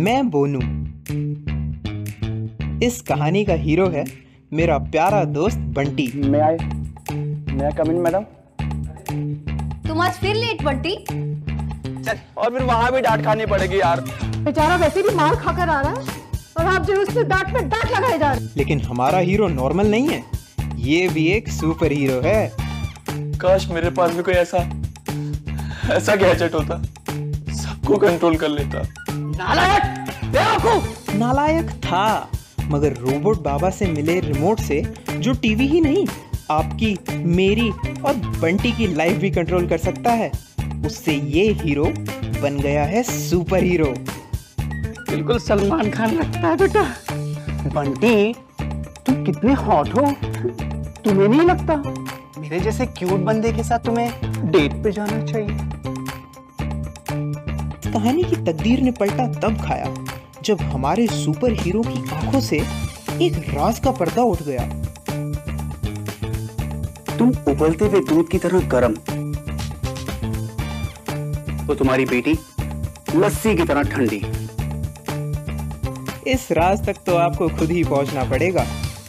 मैं बोनू। इस कहानी का हीरो है मेरा प्यारा दोस्त बंटी। मैं आए मैं कम इन मैडम तुम आज फिर लेट बंटी। चल और फिर वहाँ भी डांट खानी पड़ेगी यार। बेचारा वैसे भी मार खाकर आ रहा है और आप जो उससे डांट में डांट लगाए जा रहे लेकिन हमारा हीरो नॉर्मल नहीं है ये भी एक सुपर हीरो है। काश मेरे पास भी कोई ऐसा ऐसा गैजेट होता सबको कंट्रोल कर लेता। नालायक बेवकूफ़। नालायक था मगर रोबोट बाबा से मिले रिमोट से जो टीवी ही नहीं आपकी मेरी और बंटी की लाइफ भी कंट्रोल कर सकता है। उससे ये हीरो बन गया है सुपर हीरो बिल्कुल सलमान खान लगता है बेटा। बंटी तुम कितने हॉट हो। तुम्हें नहीं लगता मेरे जैसे क्यूट बंदे के साथ तुम्हें डेट पे जाना चाहिए। कहानी की तकदीर ने पलटा तब खाया जब हमारे सुपर हीरो की आँखों से एक राज का पर्दा उठ गया। तुम उबलते हुए दूध की तरह गर्म। तो तुम्हारी बेटी लस्सी की तरह ठंडी। इस राज तक तो आपको खुद ही पहुँचना पड़ेगा।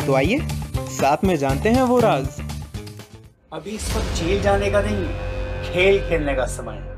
तो आइए साथ में जानते हैं वो राज। अभी इस वक्त जेल जाने का नहीं खेल खेलने का समय। है